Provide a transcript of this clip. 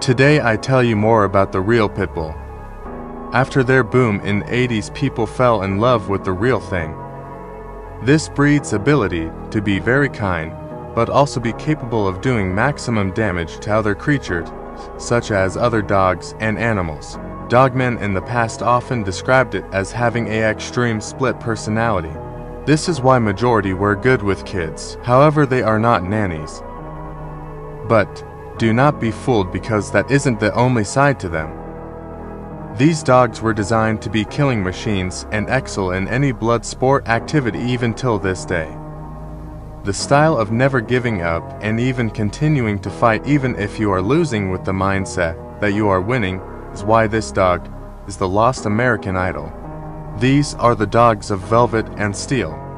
Today I tell you more about the real Pitbull. After their boom in the 80s people fell in love with the real thing. This breed's ability to be very kind, but also be capable of doing maximum damage to other creatures, such as other dogs and animals. Dogmen in the past often described it as having a extreme split personality. This is why majority were good with kids, however they are not nannies. But, do not be fooled because that isn't the only side to them. These dogs were designed to be killing machines and excel in any blood sport activity even till this day. The style of never giving up and even continuing to fight even if you are losing with the mindset that you are winning is why this dog is the lost American idol. These are the dogs of velvet and steel.